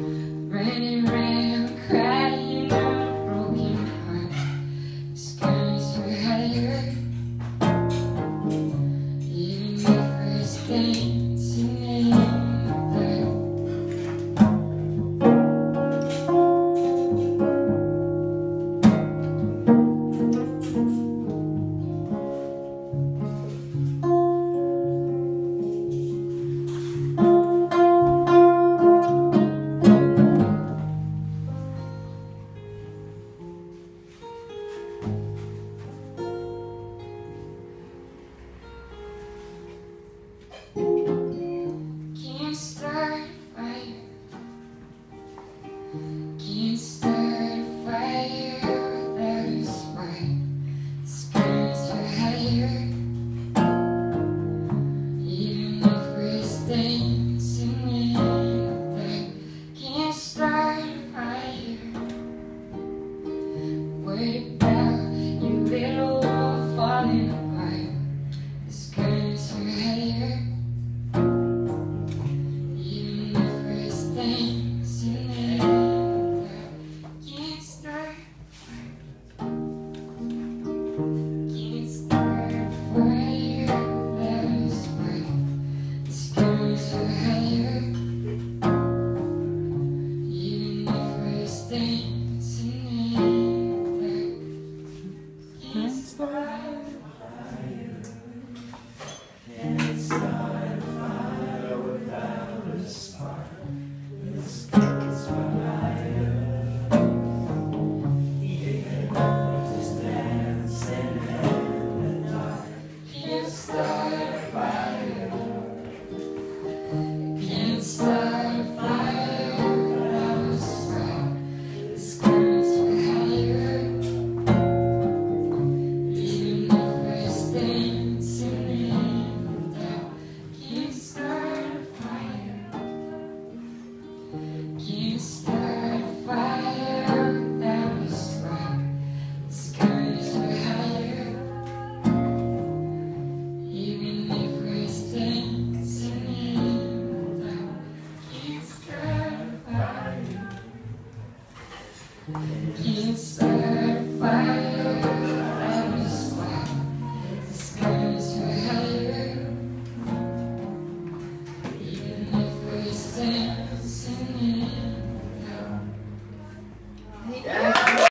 Rainy